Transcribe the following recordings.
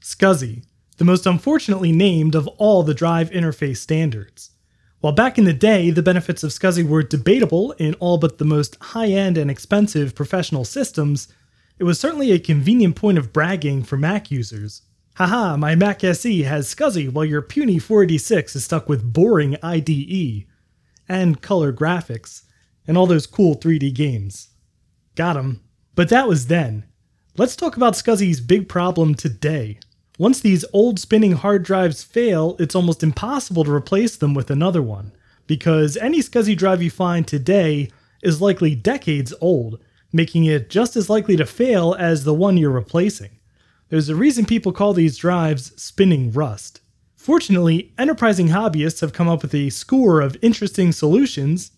SCSI, the most unfortunately named of all the drive interface standards. While back in the day, the benefits of SCSI were debatable in all but the most high end and expensive professional systems, it was certainly a convenient point of bragging for Mac users. Haha, my Mac SE has SCSI while your puny 486 is stuck with boring IDE, and color graphics, and all those cool 3D games. Got 'em. But that was then. Let's talk about SCSI's big problem today. Once these old spinning hard drives fail, it's almost impossible to replace them with another one, because any SCSI drive you find today is likely decades old, making it just as likely to fail as the one you're replacing. There's a reason people call these drives spinning rust. Fortunately, enterprising hobbyists have come up with a score of interesting solutions,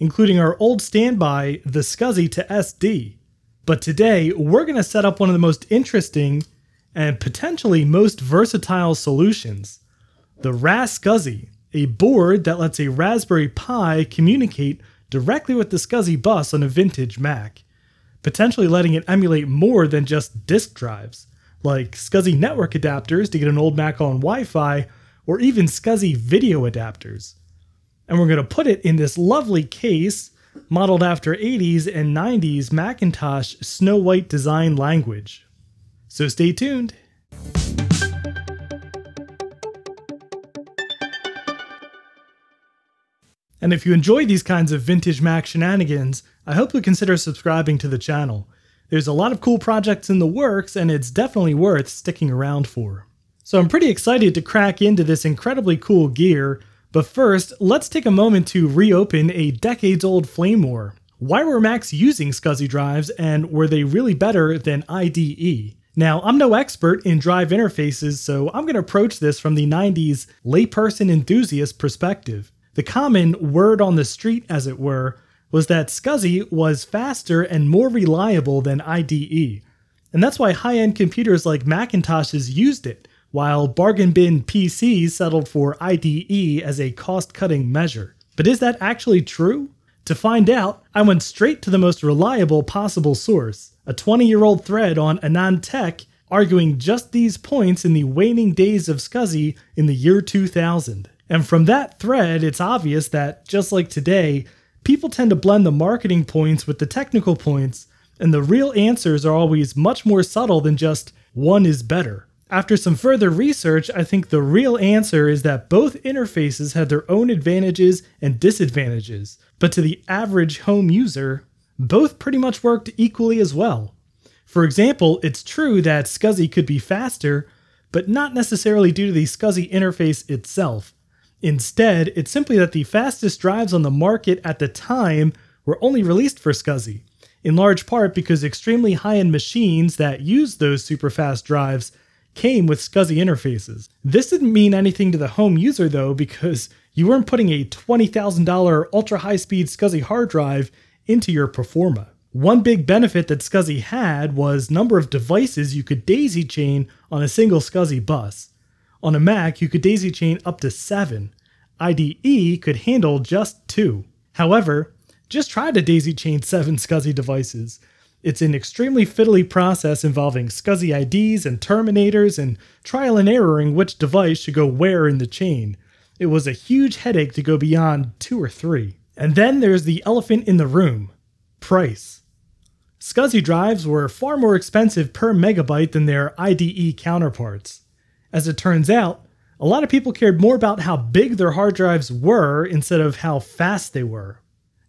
including our old standby, the SCSI to SD. But today, we're going to set up one of the most interesting and potentially most versatile solutions the RaSCSI, a board that lets a Raspberry Pi communicate directly with the SCSI bus on a vintage Mac, potentially letting it emulate more than just disk drives, like SCSI network adapters to get an old Mac on Wi Fi, or even SCSI video adapters. And we're going to put it in this lovely case modeled after 80s and 90s Macintosh Snow White design language. So stay tuned. And if you enjoy these kinds of vintage Mac shenanigans, I hope you'll consider subscribing to the channel. There's a lot of cool projects in the works, and it's definitely worth sticking around for. So I'm pretty excited to crack into this incredibly cool gear, but first, let's take a moment to reopen a decades old flame war. Why were Macs using SCSI drives, and were they really better than IDE? Now, I'm no expert in drive interfaces, so I'm going to approach this from the 90s layperson enthusiast perspective. The common word on the street, as it were, was that SCSI was faster and more reliable than IDE. And that's why high end computers like Macintoshes used it, while bargain bin PCs settled for IDE as a cost cutting measure. But is that actually true? To find out, I went straight to the most reliable possible source a 20 year old thread on AnandTech arguing just these points in the waning days of SCSI in the year 2000. And from that thread, it's obvious that, just like today, people tend to blend the marketing points with the technical points, and the real answers are always much more subtle than just one is better. After some further research, I think the real answer is that both interfaces had their own advantages and disadvantages, but to the average home user, both pretty much worked equally as well. For example, it's true that SCSI could be faster, but not necessarily due to the SCSI interface itself. Instead, it's simply that the fastest drives on the market at the time were only released for SCSI, in large part because extremely high end machines that used those super fast drives came with SCSI interfaces. This didn't mean anything to the home user though, because you weren't putting a $20,000 ultra high speed SCSI hard drive into your Performa. One big benefit that SCSI had was number of devices you could daisy chain on a single SCSI bus. On a Mac, you could daisy chain up to 7. IDE could handle just 2. However, just try to daisy chain 7 SCSI devices. It's an extremely fiddly process involving SCSI IDs and terminators and trial and erroring which device should go where in the chain. It was a huge headache to go beyond 2 or 3. And then there's the elephant in the room price. SCSI drives were far more expensive per megabyte than their IDE counterparts. As it turns out, a lot of people cared more about how big their hard drives were instead of how fast they were.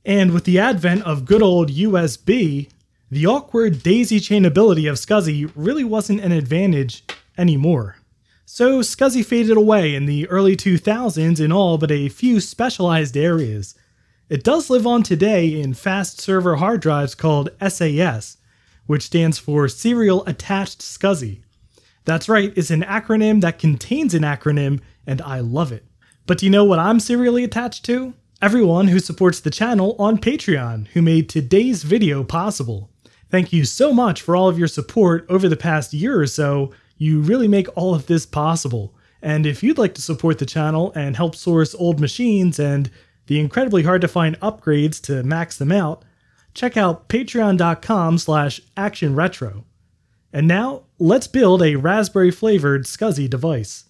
And with the advent of good old USB, the awkward daisy chain ability of SCSI really wasn't an advantage anymore. So SCSI faded away in the early 2000s in all but a few specialized areas, it does live on today in fast server hard drives called SAS, which stands for Serial Attached SCSI. That's right, it's an acronym that contains an acronym, and I love it. But do you know what I'm serially attached to? Everyone who supports the channel on Patreon, who made today's video possible. Thank you so much for all of your support over the past year or so. You really make all of this possible. And if you'd like to support the channel and help source old machines and the incredibly hard to find upgrades to max them out, check out patreon.com slash actionretro. And now let's build a raspberry flavored SCSI device.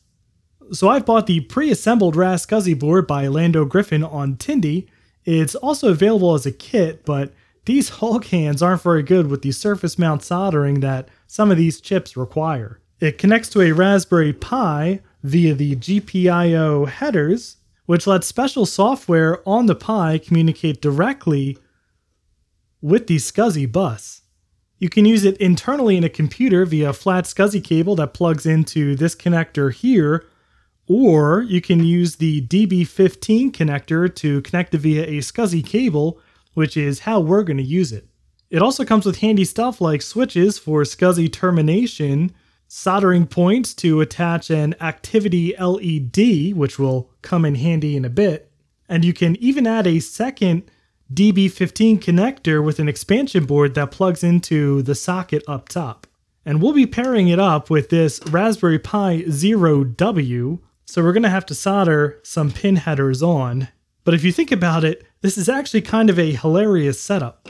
So I've bought the pre-assembled RaSCSI board by Lando Griffin on Tindie. It's also available as a kit, but these Hulk hands aren't very good with the surface mount soldering that some of these chips require. It connects to a Raspberry Pi via the GPIO headers, which lets special software on the Pi communicate directly with the SCSI bus. You can use it internally in a computer via a flat SCSI cable that plugs into this connector here, or you can use the DB15 connector to connect it via a SCSI cable, which is how we're going to use it. It also comes with handy stuff like switches for SCSI termination, soldering points to attach an activity LED, which will come in handy in a bit, and you can even add a second DB15 connector with an expansion board that plugs into the socket up top. And we'll be pairing it up with this Raspberry Pi Zero W, so we're going to have to solder some pin headers on. But if you think about it, this is actually kind of a hilarious setup.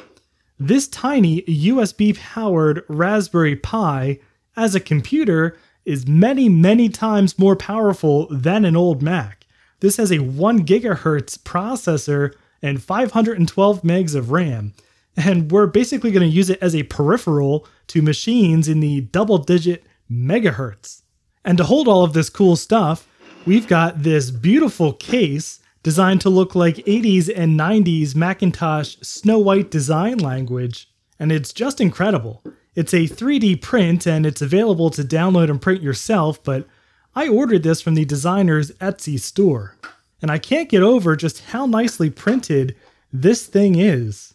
This tiny USB powered Raspberry Pi as a computer is many, many times more powerful than an old Mac. This has a 1 gigahertz processor and 512 megs of RAM. And we're basically going to use it as a peripheral to machines in the double digit megahertz. And to hold all of this cool stuff, we've got this beautiful case designed to look like 80s and 90s Macintosh Snow White design language. And it's just incredible. It's a 3D print and it's available to download and print yourself, but I ordered this from the designer's Etsy store and I can't get over just how nicely printed this thing is.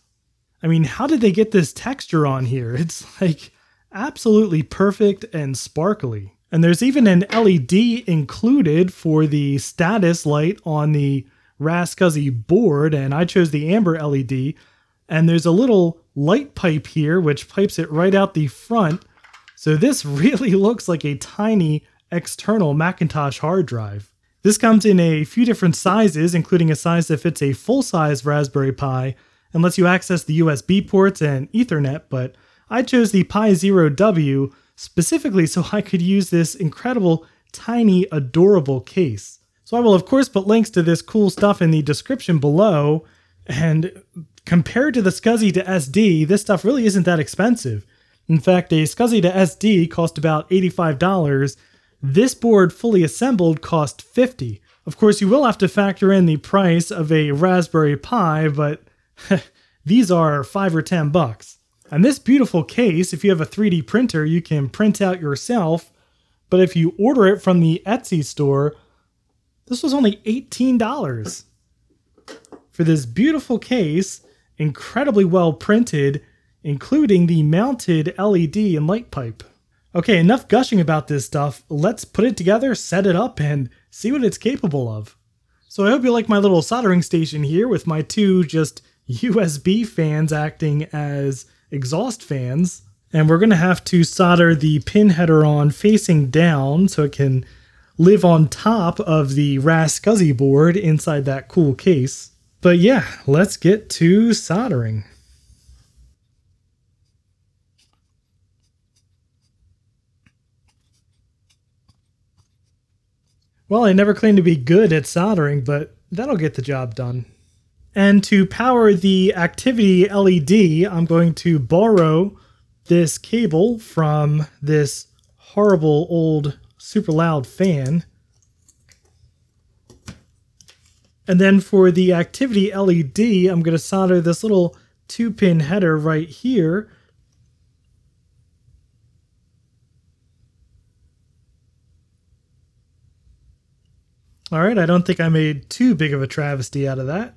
I mean, how did they get this texture on here? It's like absolutely perfect and sparkly. And there's even an LED included for the status light on the RaSCSI board, and I chose the amber LED. And there's a little light pipe here, which pipes it right out the front. So this really looks like a tiny external Macintosh hard drive. This comes in a few different sizes, including a size that fits a full-size Raspberry Pi and lets you access the USB ports and Ethernet, but I chose the Pi Zero W specifically so I could use this incredible, tiny, adorable case. So I will of course put links to this cool stuff in the description below, and compared to the SCSI to SD, this stuff really isn't that expensive. In fact, a SCSI to SD cost about $85, this board fully assembled cost 50. Of course, you will have to factor in the price of a Raspberry Pi, but these are 5 or 10 bucks. And this beautiful case, if you have a 3D printer, you can print out yourself, but if you order it from the Etsy store, this was only $18 for this beautiful case, incredibly well printed, including the mounted LED and light pipe. Okay, enough gushing about this stuff. Let's put it together, set it up, and see what it's capable of. So I hope you like my little soldering station here with my two just USB fans acting as exhaust fans. And we're going to have to solder the pin header on facing down so it can live on top of the RaSCSI board inside that cool case. But yeah, let's get to soldering. Well, I never claimed to be good at soldering, but that'll get the job done. And to power the activity LED, I'm going to borrow this cable from this horrible old super loud fan. And then for the activity LED, I'm going to solder this little two pin header right here All right, I don't think I made too big of a travesty out of that.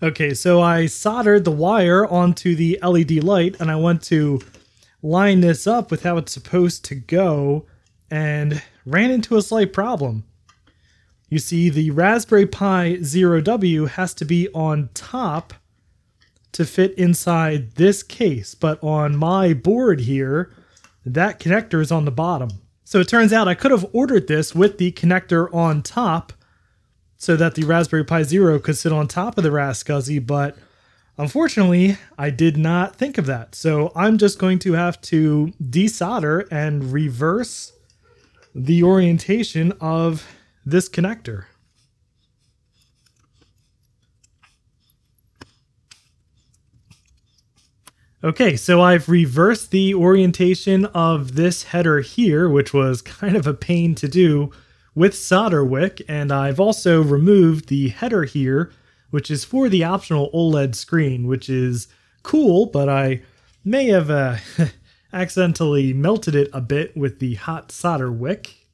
Okay, so I soldered the wire onto the LED light and I want to line this up with how it's supposed to go and ran into a slight problem. You see, the Raspberry Pi Zero W has to be on top to fit inside this case, but on my board here, that connector is on the bottom. So it turns out I could have ordered this with the connector on top so that the Raspberry Pi Zero could sit on top of the RaSCSI, but Unfortunately, I did not think of that. So I'm just going to have to desolder and reverse the orientation of this connector. Okay, so I've reversed the orientation of this header here, which was kind of a pain to do with solder wick, and I've also removed the header here, which is for the optional OLED screen, which is cool, but I may have uh, accidentally melted it a bit with the hot solder wick.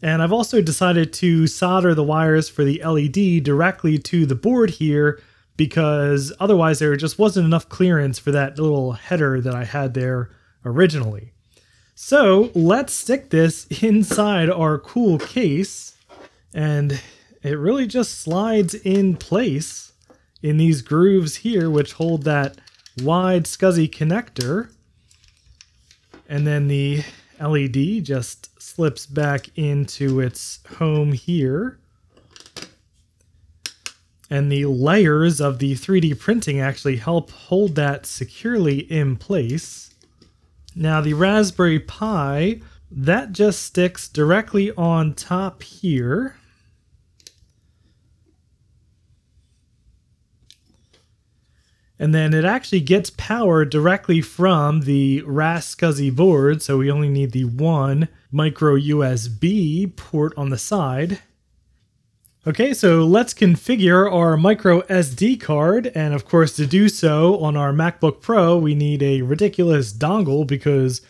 And I've also decided to solder the wires for the LED directly to the board here because otherwise there just wasn't enough clearance for that little header that I had there originally. So let's stick this inside our cool case and it really just slides in place in these grooves here which hold that wide SCSI connector and then the LED just slips back into its home here and the layers of the 3D printing actually help hold that securely in place. Now the Raspberry Pi, that just sticks directly on top here. And then it actually gets power directly from the RaSCSI board, so we only need the one micro USB port on the side. Okay, so let's configure our micro SD card, and of course to do so on our MacBook Pro, we need a ridiculous dongle because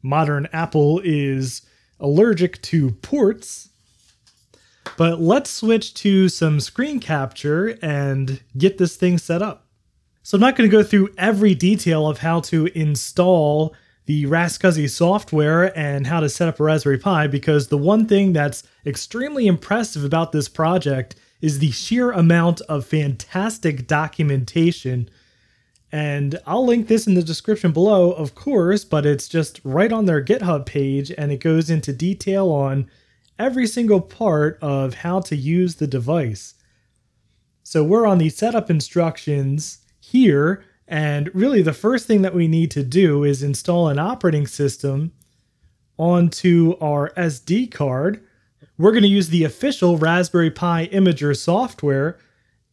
modern Apple is allergic to ports. But let's switch to some screen capture and get this thing set up. So I'm not going to go through every detail of how to install the RaSCSI software and how to set up a Raspberry Pi because the one thing that's extremely impressive about this project is the sheer amount of fantastic documentation. And I'll link this in the description below, of course, but it's just right on their GitHub page and it goes into detail on every single part of how to use the device. So we're on the setup instructions here and really, the first thing that we need to do is install an operating system onto our SD card. We're going to use the official Raspberry Pi Imager software,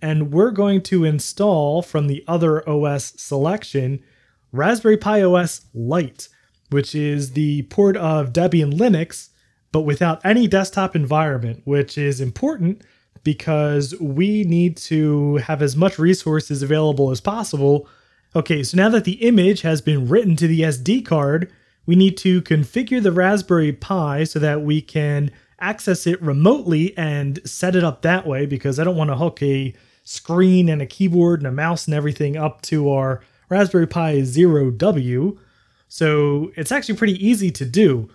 and we're going to install from the other OS selection Raspberry Pi OS Lite, which is the port of Debian Linux, but without any desktop environment, which is important because we need to have as much resources available as possible Okay, so now that the image has been written to the SD card, we need to configure the Raspberry Pi so that we can access it remotely and set it up that way because I don't want to hook a screen and a keyboard and a mouse and everything up to our Raspberry Pi Zero W. So it's actually pretty easy to do.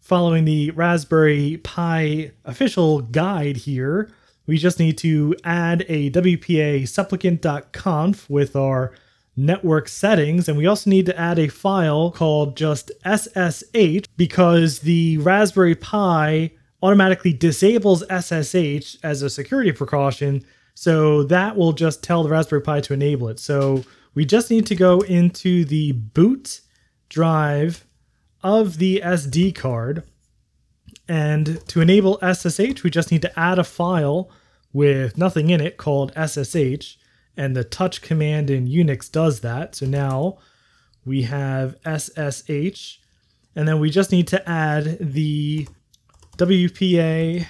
Following the Raspberry Pi official guide here, we just need to add a WPA supplicant.conf with our network settings and we also need to add a file called just SSH because the Raspberry Pi automatically disables SSH as a security precaution so that will just tell the Raspberry Pi to enable it. So we just need to go into the boot drive of the SD card and to enable SSH we just need to add a file with nothing in it called SSH and the touch command in Unix does that. So now we have SSH, and then we just need to add the WPA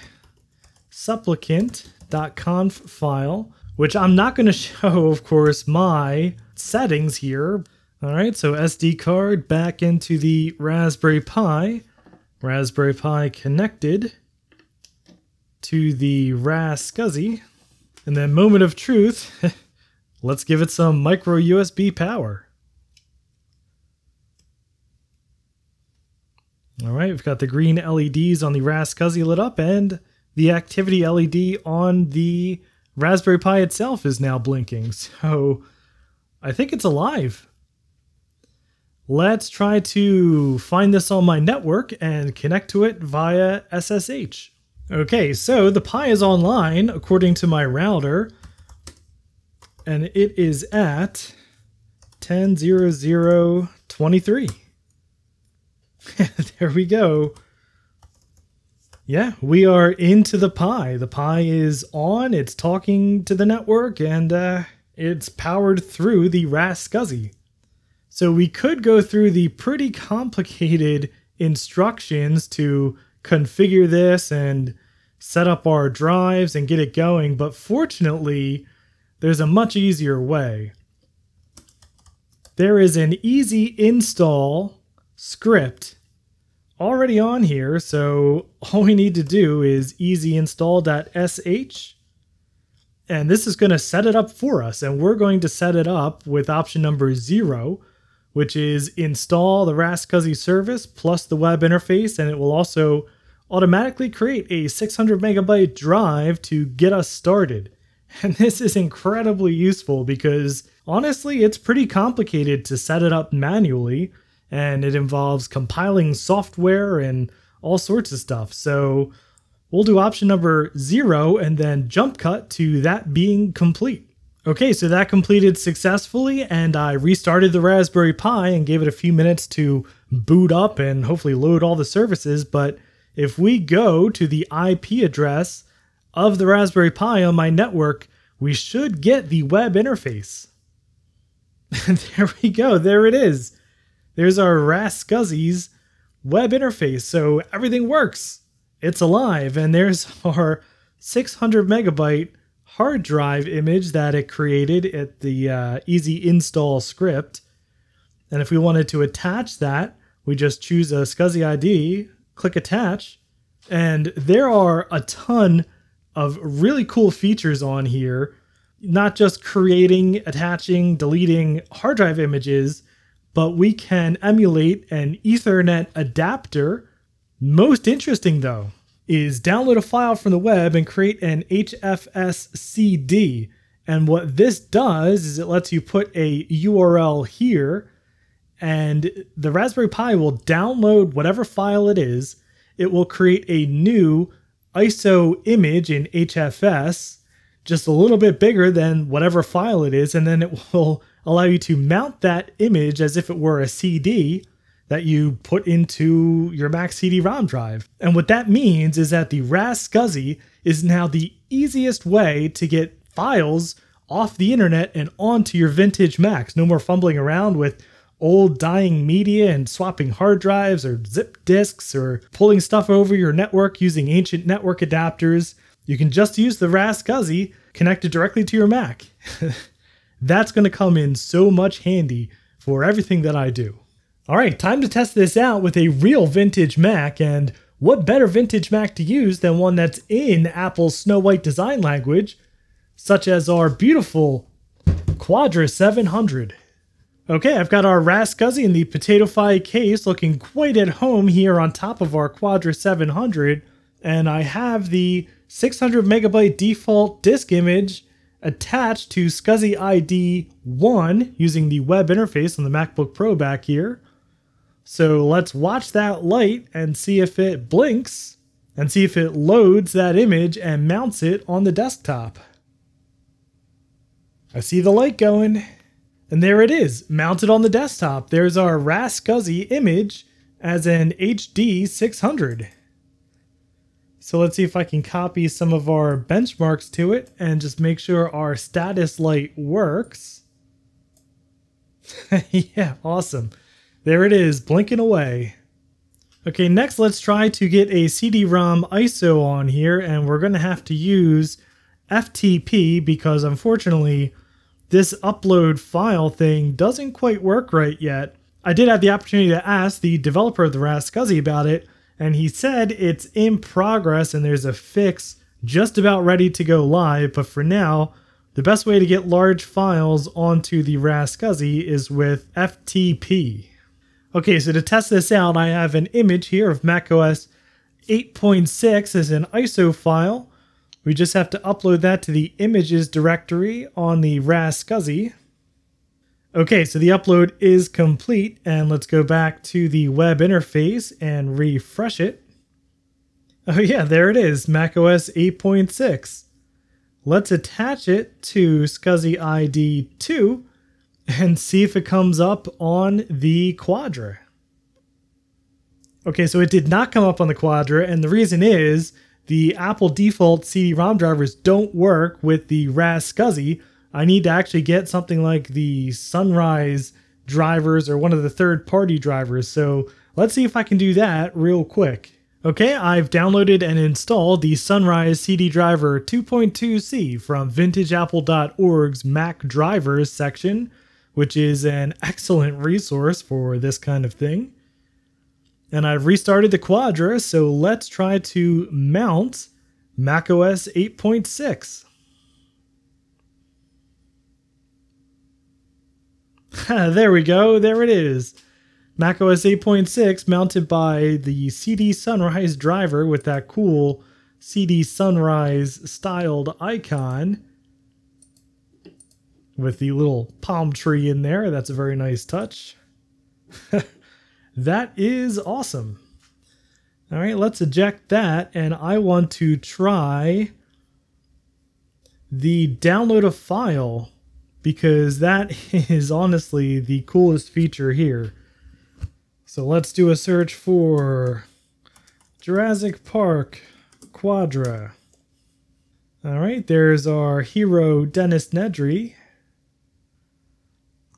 supplicant.conf file, which I'm not going to show, of course, my settings here. All right, so SD card back into the Raspberry Pi, Raspberry Pi connected to the RaSCSI, and then moment of truth. Let's give it some micro USB power. All right, we've got the green LEDs on the RaSCSI lit up and the activity LED on the Raspberry Pi itself is now blinking. So I think it's alive. Let's try to find this on my network and connect to it via SSH. Okay, so the Pi is online according to my router. and it is at 10.00.23. there we go. Yeah, we are into the Pi. The Pi is on, it's talking to the network, and uh, it's powered through the RaSCSI. So we could go through the pretty complicated instructions to configure this and set up our drives and get it going, but fortunately, there's a much easier way. There is an easy install script already on here, so all we need to do is easy install.sh, and this is going to set it up for us and we're going to set it up with option number zero which is install the RaSCSI service plus the web interface and it will also automatically create a 600 megabyte drive to get us started. And this is incredibly useful because honestly, it's pretty complicated to set it up manually and it involves compiling software and all sorts of stuff. So we'll do option number zero and then jump cut to that being complete. Okay, so that completed successfully and I restarted the Raspberry Pi and gave it a few minutes to boot up and hopefully load all the services. But if we go to the IP address of the Raspberry Pi on my network, we should get the web interface. there we go, there it is. There's our RaSCSI's web interface, so everything works. It's alive, and there's our 600 megabyte hard drive image that it created at the uh, easy install script. And if we wanted to attach that, we just choose a SCSI ID, click attach, and there are a ton of really cool features on here. Not just creating, attaching, deleting hard drive images, but we can emulate an Ethernet adapter. Most interesting though is download a file from the web and create an HFS CD. And what this does is it lets you put a URL here and the Raspberry Pi will download whatever file it is. It will create a new ISO image in HFS, just a little bit bigger than whatever file it is, and then it will allow you to mount that image as if it were a CD that you put into your Mac CD-ROM drive. And what that means is that the RaSCSI is now the easiest way to get files off the internet and onto your vintage Macs. No more fumbling around with old dying media and swapping hard drives or zip disks or pulling stuff over your network using ancient network adapters. You can just use the RaSCSI connected directly to your Mac. That's going to come in so much handy for everything that I do. All right, time to test this out with a real vintage Mac, and what better vintage Mac to use than one that's in Apple's Snow White design language, such as our beautiful Quadra 700. Okay, I've got our RaSCSI in the PotatoFi case looking quite at home here on top of our Quadra 700, and I have the 600 megabyte default disk image attached to SCSI ID 1 using the web interface on the MacBook Pro back here. So let's watch that light and see if it blinks and see if it loads that image and mounts it on the desktop. I see the light going. And there it is, mounted on the desktop. There's our RaSCSI image as an HD 600. So let's see if I can copy some of our benchmarks to it and just make sure our status light works. yeah, awesome. There it is, blinking away. Okay, next let's try to get a CD-ROM ISO on here, and we're going to have to use FTP because unfortunately this upload file thing doesn't quite work right yet. I did have the opportunity to ask the developer of the RaSCSI about it, and he said it's in progress and there's a fix just about ready to go live, but for now, the best way to get large files onto the RaSCSI is with FTP. Okay, so to test this out, I have an image here of macOS 8.6 as an ISO file. We just have to upload that to the images directory on the RaSCSI. Okay, so the upload is complete, and let's go back to the web interface and refresh it. Oh yeah, there it is, macOS 8.6. Let's attach it to SCSI ID 2 and see if it comes up on the Quadra. Okay, so it did not come up on the Quadra, and the reason is the Apple default CD-ROM drivers don't work with the RaSCSI. I need to actually get something like the Sunrise drivers or one of the third-party drivers. So let's see if I can do that real quick. Okay, I've downloaded and installed the Sunrise CD Driver 2.2c from vintageapple.org's Mac Drivers section, which is an excellent resource for this kind of thing. And I've restarted the Quadra, so let's try to mount macOS 8.6. there we go, there it is. macOS 8.6 mounted by the CD Sunrise driver with that cool CD Sunrise styled icon with the little palm tree in there. That's a very nice touch. That is awesome. All right, let's eject that. And I want to try the download a file because that is honestly the coolest feature here. So let's do a search for Jurassic Park Quadra. All right, there's our hero Dennis Nedry.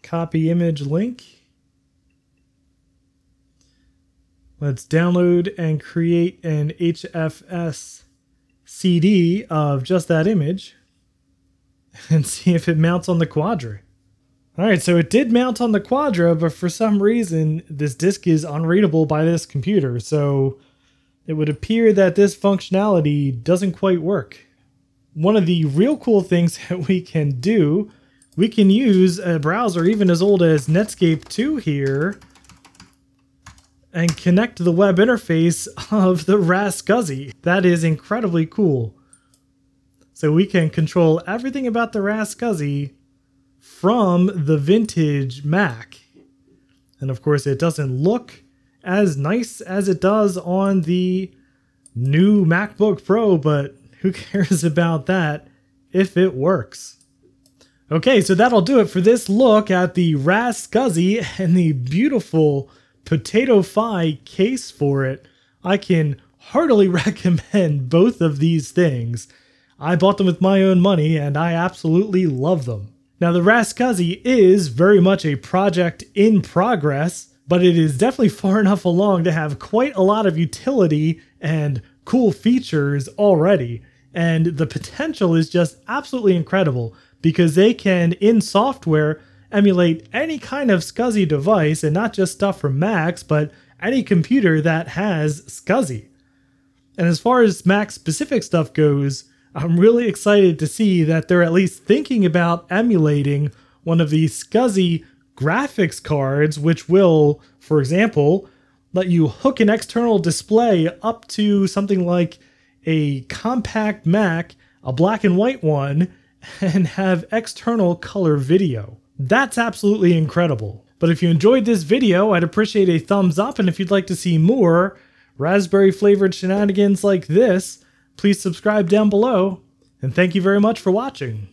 Copy image link. Let's download and create an HFS CD of just that image and see if it mounts on the Quadra. Alright, so it did mount on the Quadra, but for some reason this disk is unreadable by this computer, so it would appear that this functionality doesn't quite work. One of the real cool things that we can do, we can use a browser even as old as Netscape 2 here and connect to the web interface of the RaSCSI. That is incredibly cool. So we can control everything about the RaSCSI from the vintage Mac. And of course, it doesn't look as nice as it does on the new MacBook Pro, but who cares about that if it works? Okay, so that'll do it for this look at the RaSCSI and the beautiful PotatoFi case for it, I can heartily recommend both of these things. I bought them with my own money and I absolutely love them. Now, the RaSCSI is very much a project in progress, but it is definitely far enough along to have quite a lot of utility and cool features already. And the potential is just absolutely incredible because they can, in software, emulate any kind of SCSI device and not just stuff from Macs, but any computer that has SCSI. And as far as Mac specific stuff goes, I'm really excited to see that they're at least thinking about emulating one of the SCSI graphics cards, which will, for example, let you hook an external display up to something like a compact Mac, a black and white one, and have external color video. That's absolutely incredible. But if you enjoyed this video, I'd appreciate a thumbs up, and if you'd like to see more raspberry flavored shenanigans like this, please subscribe down below, and thank you very much for watching.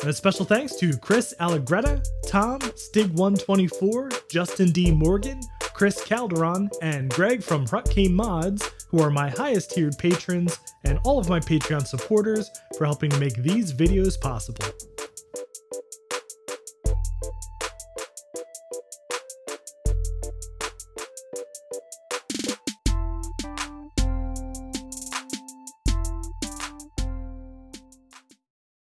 And a special thanks to Chris Allegretta, Tom, Stig124, Justin D. Morgan, Chris Calderon, and Greg from Hrutcame Mods, who are my highest tiered patrons, and all of my Patreon supporters for helping to make these videos possible.